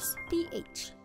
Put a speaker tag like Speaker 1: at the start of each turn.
Speaker 1: Letters PH.